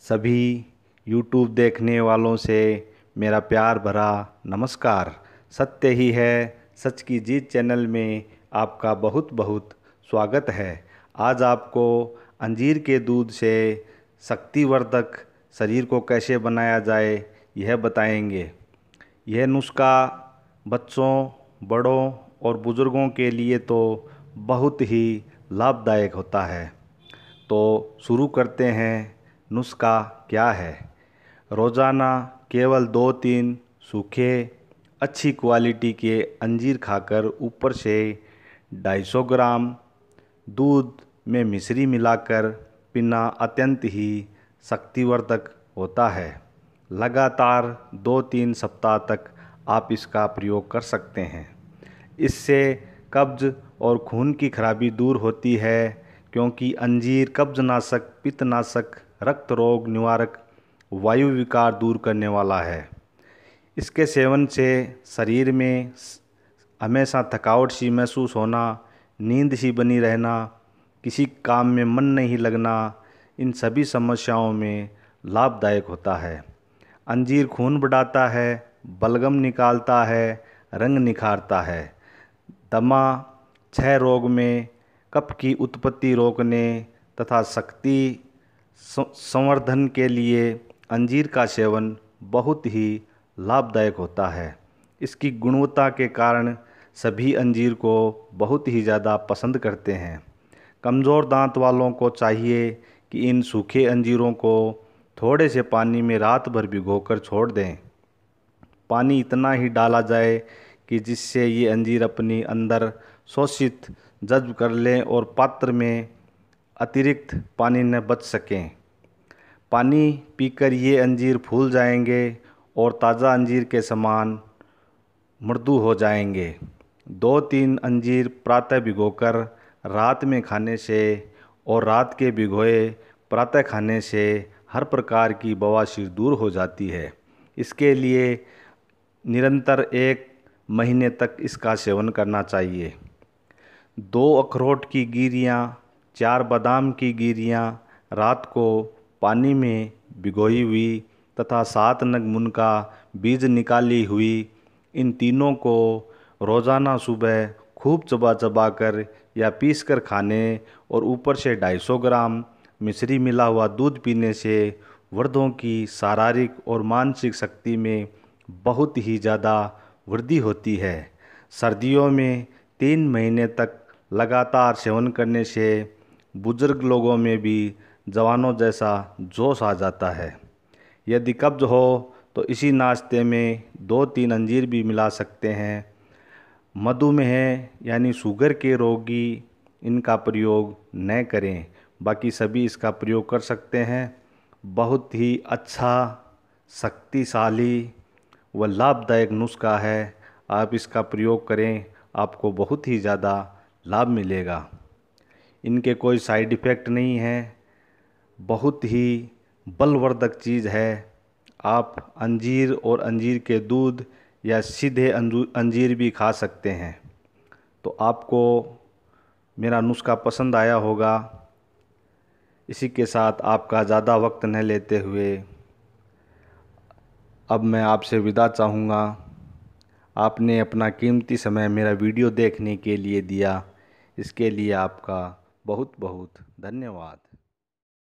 सभी यूट्यूब देखने वालों से मेरा प्यार भरा नमस्कार। सत्य ही है, सच की जीत चैनल में आपका बहुत बहुत स्वागत है। आज आपको अंजीर के दूध से शक्तिवर्धक शरीर को कैसे बनाया जाए, यह बताएँगे। यह नुस्खा बच्चों, बड़ों और बुज़ुर्गों के लिए तो बहुत ही लाभदायक होता है। तो शुरू करते हैं नुस्खा क्या है? रोज़ाना केवल दो तीन सूखे, अच्छी क्वालिटी के अंजीर खाकर ऊपर से 250 ग्राम दूध में मिश्री मिलाकर पीना अत्यंत ही शक्तिवर्धक होता है। लगातार दो तीन सप्ताह तक आप इसका प्रयोग कर सकते हैं। इससे कब्ज़ और खून की खराबी दूर होती है क्योंकि अंजीर कब्ज़नाशक, पित्तनाशक रक्त रोग निवारक, वायु विकार दूर करने वाला है। इसके सेवन से शरीर में हमेशा थकावट सी महसूस होना, नींद सी बनी रहना, किसी काम में मन नहीं लगना, इन सभी समस्याओं में लाभदायक होता है। अंजीर खून बढ़ाता है, बलगम निकालता है, रंग निखारता है। दमा, क्षय रोग में कफ की उत्पत्ति रोकने तथा शक्ति संवर्धन के लिए अंजीर का सेवन बहुत ही लाभदायक होता है। इसकी गुणवत्ता के कारण सभी अंजीर को बहुत ही ज़्यादा पसंद करते हैं। कमज़ोर दांत वालों को चाहिए कि इन सूखे अंजीरों को थोड़े से पानी में रात भर भिगोकर छोड़ दें। पानी इतना ही डाला जाए कि जिससे ये अंजीर अपनी अंदर शोषित जज्ब कर लें और पात्र में अतिरिक्त पानी न बच सकें। पानी पीकर ये अंजीर फूल जाएँगे और ताज़ा अंजीर के समान मृदु हो जाएँगे। दो तीन अंजीर प्रातः भिगोकर रात में खाने से और रात के भिगोए प्रातः खाने से हर प्रकार की बवासीर दूर हो जाती है। इसके लिए निरंतर एक महीने तक इसका सेवन करना चाहिए। दो अखरोट की गिरियाँ, चार बादाम की गिरियाँ, रात को पानी में भिगोई हुई तथा सात नग मुनका बीज निकाली हुई, इन तीनों को रोज़ाना सुबह खूब चबा चबा कर या पीस कर खाने और ऊपर से 250 ग्राम मिश्री मिला हुआ दूध पीने से वृद्धों की शारीरिक और मानसिक शक्ति में बहुत ही ज़्यादा वृद्धि होती है। सर्दियों में तीन महीने तक लगातार सेवन करने से बुज़ुर्ग लोगों में भी जवानों जैसा जोश आ जाता है। यदि कब्ज़ हो तो इसी नाश्ते में दो तीन अंजीर भी मिला सकते हैं। मधुमेह यानी शुगर के रोगी, इनका प्रयोग न करें, बाकी सभी इसका प्रयोग कर सकते हैं। बहुत ही अच्छा शक्तिशाली व लाभदायक नुस्खा है। आप इसका प्रयोग करें, आपको बहुत ही ज़्यादा लाभ मिलेगा। इनके कोई साइड इफ़ेक्ट नहीं है। बहुत ही बलवर्धक चीज़ है। आप अंजीर और अंजीर के दूध या सीधे अंजीर भी खा सकते हैं। तो आपको मेरा नुस्खा पसंद आया होगा। इसी के साथ आपका ज़्यादा वक्त न लेते हुए अब मैं आपसे विदा चाहूँगा। आपने अपना कीमती समय मेरा वीडियो देखने के लिए दिया। इसके लिए आपका बहुत बहुत धन्यवाद।